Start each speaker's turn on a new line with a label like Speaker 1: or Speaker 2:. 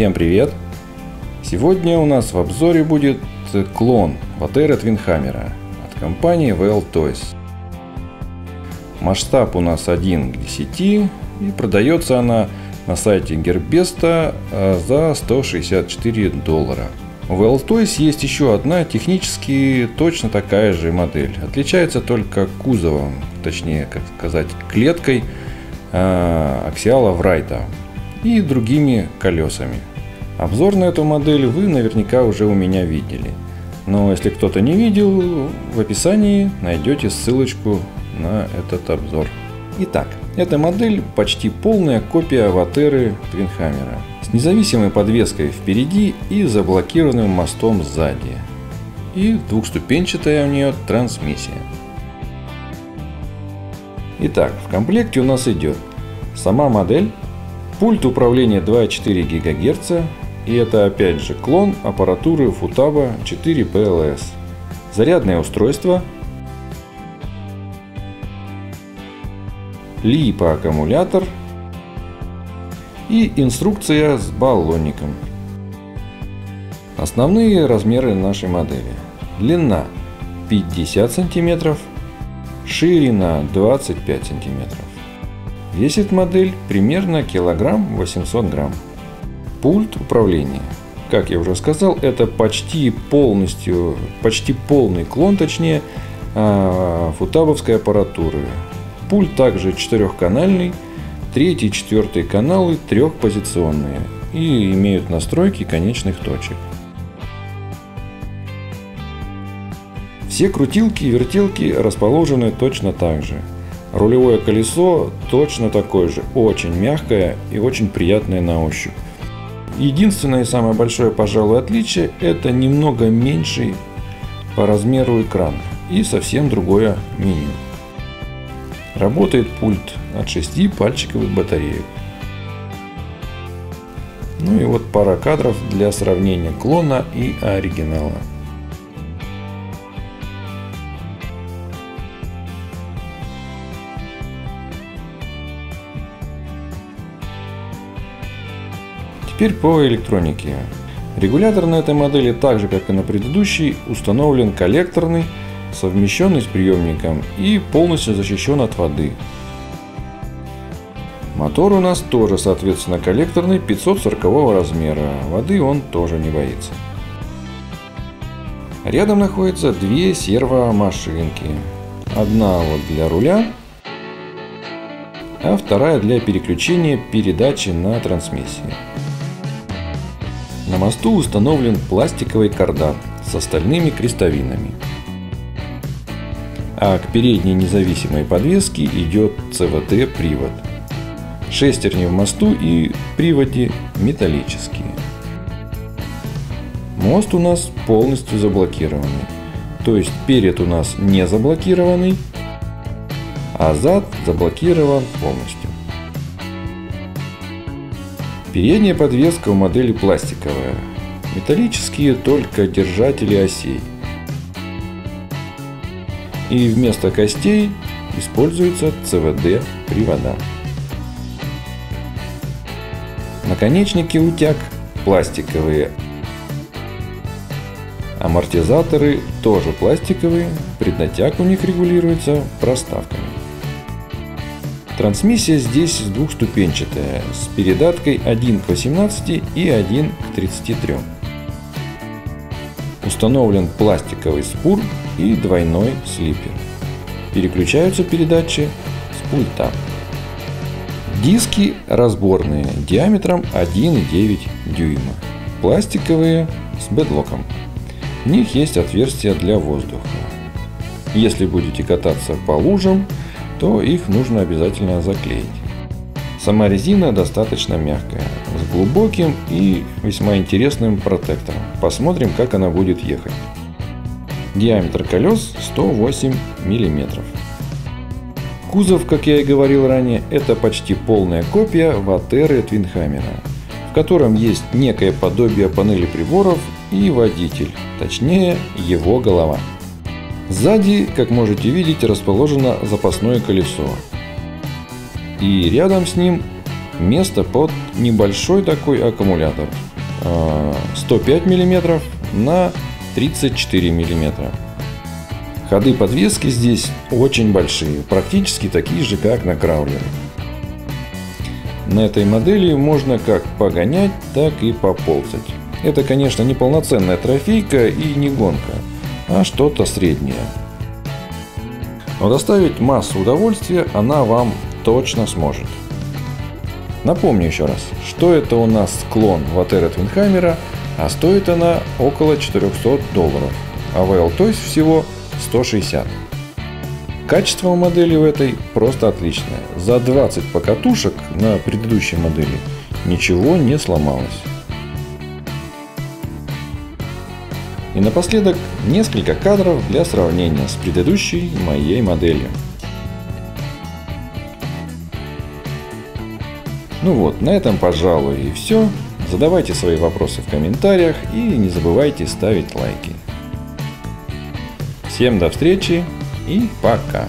Speaker 1: Всем привет! Сегодня у нас в обзоре будет клон Ватера Твинхаммера от компании VL Toys. Масштаб у нас 1 к 10 и продается она на сайте Гербеста э, за 164 доллара. У VL Toys есть еще одна технически точно такая же модель. Отличается только кузовом, точнее, как сказать, клеткой э, аксиала Врайта и другими колесами. Обзор на эту модель вы наверняка уже у меня видели. Но если кто-то не видел, в описании найдете ссылочку на этот обзор. Итак, эта модель почти полная копия Аватеры Твинхаммера с независимой подвеской впереди и заблокированным мостом сзади. И двухступенчатая у нее трансмиссия. Итак, в комплекте у нас идет сама модель, пульт управления 2,4 ГГц, и это опять же клон аппаратуры Futaba 4 PLS, зарядное устройство, липо-аккумулятор и инструкция с баллонником. Основные размеры нашей модели. Длина 50 см, ширина 25 см. Весит модель примерно килограмм 800 грамм. Пульт управления. Как я уже сказал, это почти полностью, почти полный клон, точнее, а, футабовской аппаратуры. Пульт также четырехканальный, третий и четвертый каналы трехпозиционные и имеют настройки конечных точек. Все крутилки и вертелки расположены точно так же. Рулевое колесо точно такое же, очень мягкое и очень приятное на ощупь. Единственное и самое большое, пожалуй, отличие – это немного меньший по размеру экран и совсем другое меню. Работает пульт от 6 пальчиковых батареек. Ну и вот пара кадров для сравнения клона и оригинала. Теперь по электронике. Регулятор на этой модели, так же как и на предыдущей, установлен коллекторный совмещенный с приемником и полностью защищен от воды. Мотор у нас тоже, соответственно, коллекторный 540 размера. Воды он тоже не боится. Рядом находятся две сервомашинки. Одна вот для руля, а вторая для переключения передачи на трансмиссии. На мосту установлен пластиковый кардан с остальными крестовинами а к передней независимой подвеске идет CVT-привод. Шестерни в мосту и приводе металлические. Мост у нас полностью заблокированный. То есть перед у нас не заблокированный, а зад заблокирован полностью. Передняя подвеска у модели пластиковая. Металлические только держатели осей – и вместо костей используется ЦВД привода. Наконечники утяг пластиковые. Амортизаторы тоже пластиковые, преднатяг у них регулируется проставками. Трансмиссия здесь двухступенчатая, с передаткой 1 к 18 и 1 к 33. Установлен пластиковый спур и двойной слипер. Переключаются передачи с пульта. Диски разборные диаметром 1,9 дюйма. Пластиковые с бедлоком. В них есть отверстия для воздуха. Если будете кататься по лужам, то их нужно обязательно заклеить. Сама резина достаточно мягкая, с глубоким и весьма интересным протектором. Посмотрим, как она будет ехать. Диаметр колес 108 мм. Кузов, как я и говорил ранее, это почти полная копия Ватеры Твинхаммера, в котором есть некое подобие панели приборов и водитель, точнее его голова. Сзади, как можете видеть, расположено запасное колесо. И рядом с ним место под небольшой такой аккумулятор. 105 мм на 34 мм. Ходы подвески здесь очень большие, практически такие же, как на краулере. На этой модели можно как погонять, так и поползать. Это, конечно, не полноценная трофейка и не гонка, а что-то среднее. Но доставить массу удовольствия она вам точно сможет. Напомню еще раз, что это у нас склон Ватера Твинхаймера, а стоит она около 400 долларов, а VL Toys всего 160. Качество модели в этой просто отличное. За 20 покатушек на предыдущей модели ничего не сломалось. И напоследок несколько кадров для сравнения с предыдущей моей моделью. Ну вот, на этом, пожалуй, и все. Задавайте свои вопросы в комментариях и не забывайте ставить лайки. Всем до встречи и пока!